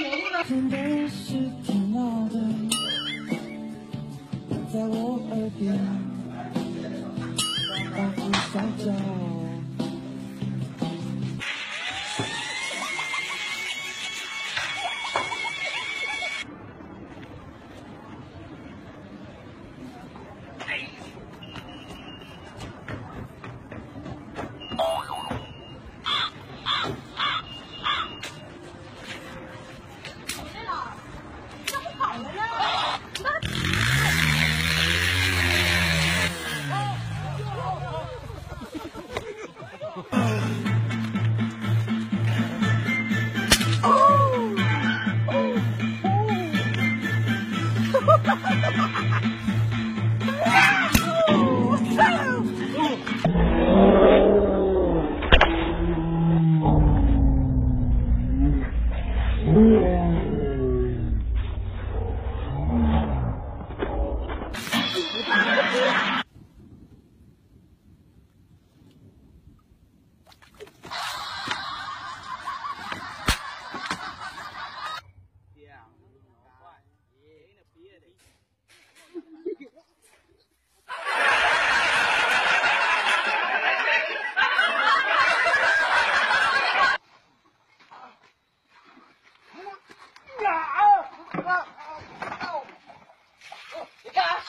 蘑菇呢？真的是挺闹的，在我耳边大呼小叫。Yeah.